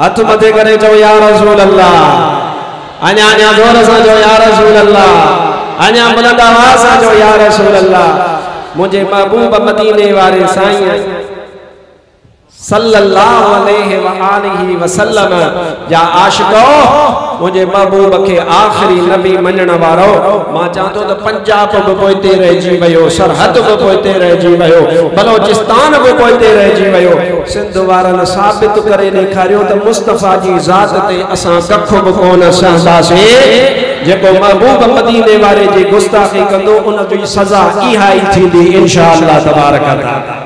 ہتمتے کرے چو یا رسول اللہ انیا انیا زور سا جو یا رسول اللہ انیا بلند آواز سا جو یا رسول اللہ مجھے محبوب مدینے والے سائیں صلی اللہ علیہ وآلہ وسلم، یا عاشقو مجھے محبوب کے آخری نبی منن وارو ماں چاہتو تو پنجاب کو کوئی تے رہ جی ویو سرحد کو کوئی تے رہ جی ویو بلوچستان کو کوئی تے رہ جی ویو سندھ وارن ثابت کرے نے کھاریو تے مصطفی جی ذات تے اسا ککھ کو کون سہدا سی جے کو محبوب مدینے والے جی گستاخی کندو ان جو سزا کی ہائی تھی دی انشاءاللہ تبارک اللہ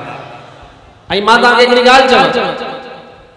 ائی ماں دا ایک گل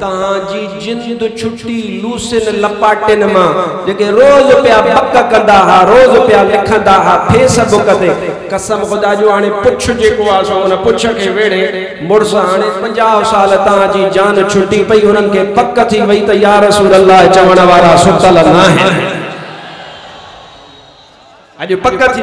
تاں جی جند چھٹی لوسن لپاٹن ماں جگہ روز پیا بکا کندا ہا روز پیا لکھندا ہا پھے سب کدے قسم خدا جو آنے پچھ جے کو آسو نہ پچھ کے ویڑے مرسا آنے پنجاہ سال تاں جی جان چھٹی پئی انہن کے پک تھی وئی تا یا رسول اللہ چوڑا وارا سبت اللہ نہ ہے اج پک تھی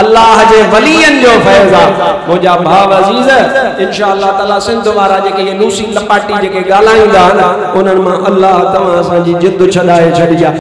اللہ جے ولین جو فیضا مجا بھاو عزیز ہے۔ انشاءاللہ تعالیٰ سن دوارا جے کہ یہ نوسی لپاٹی جے کہ گالائیں دان۔ انہاں ماں اللہ تمہاں سان جی جد چھڈائے جا